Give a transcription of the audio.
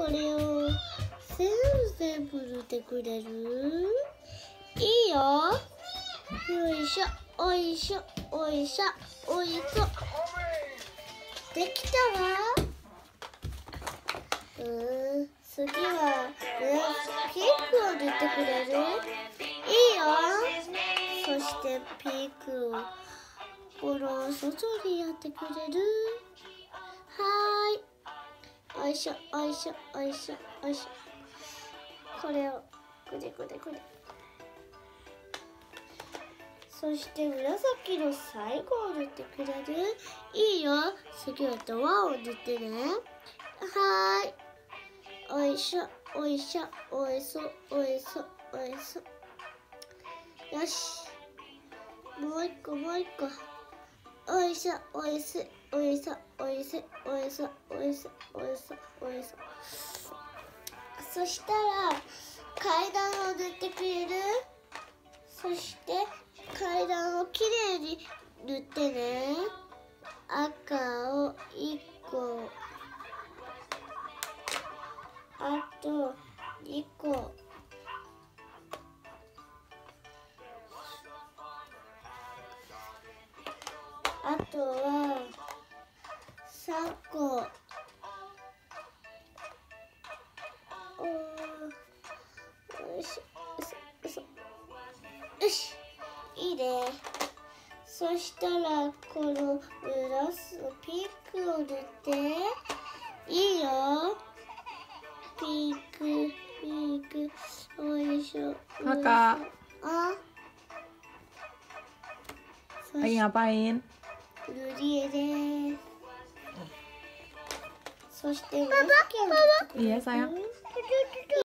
これを全部全部塗ってくれる？いいよ。よいしょおいしょおいしょおいしょ。できたわ。うーん次はピンクを塗ってくれる？いいよ。そしてピンクをこの外にやってくれる？いおいしょおいしょおいしょおいしょ。これをくでくでくでそして紫の最後を塗ってくれるいいよ。次はドアを塗ってね。はーい。おいしょおいしょ。おいそおいそおいそよし。もう一個もう一個。おいしょおいしおいしょおいしおいしおいしおいしおい。しそしたら階段を塗ってくれる？そして階段をきれいに塗ってね。赤を1個。あとは3個おーよしよしいいね。そしたらこの濡らすピンクを塗っていいよ。ピンクピンクおいしょ。Kakak. あ。そ Lagi し ngapain? 塗り絵です。そして紫を塗ってくれる Iya sayang.